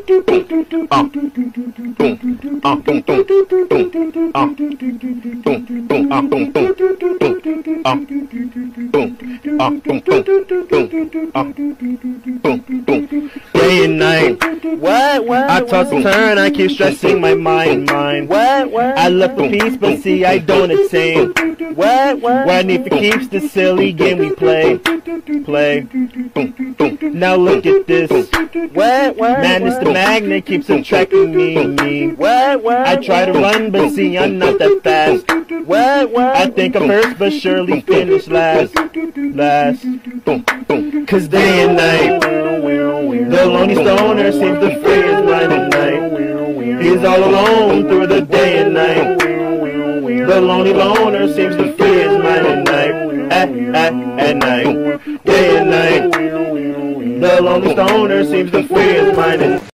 boom, boom, Day and night, What? What? I toss and turn, I keep stressing my mind, mind. What? What? I look for peace, but see I don't attain. What? What? When if it keeps the silly game we play, play. Now look at this. What? What? Madness the magnet keeps attracting me, me. What? What? I try to run, but see I'm not that fast. What? What? I think I'm first, but surely finish last, last. Cause day and night, the lonely stoner seems to free his mind at night. He's all alone through the day and night. The lonely loner seems to free his mind at night, at, at, at night, day and night. The lonely stoner seems to free his mind at